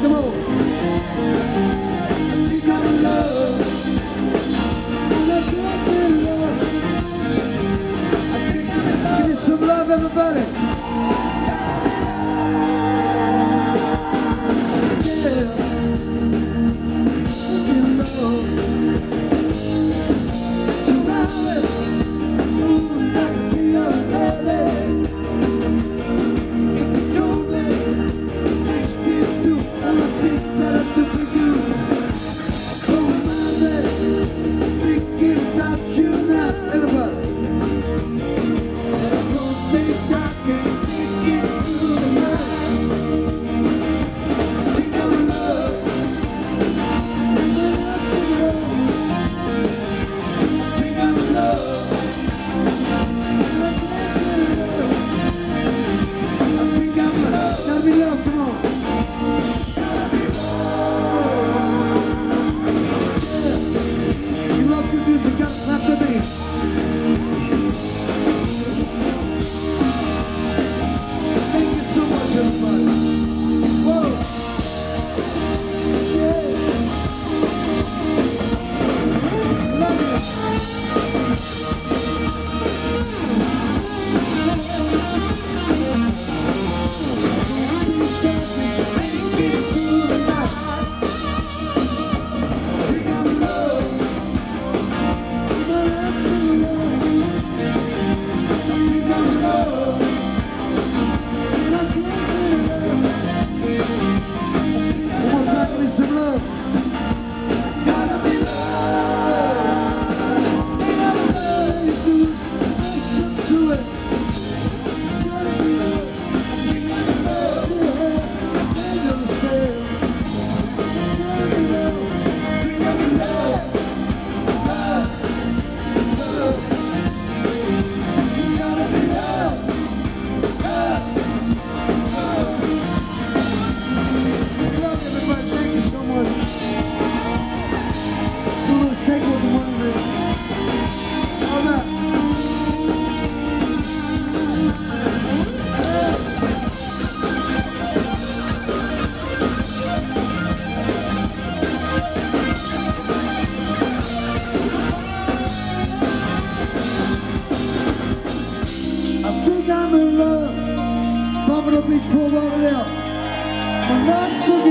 думал, Full on it out. My lungs took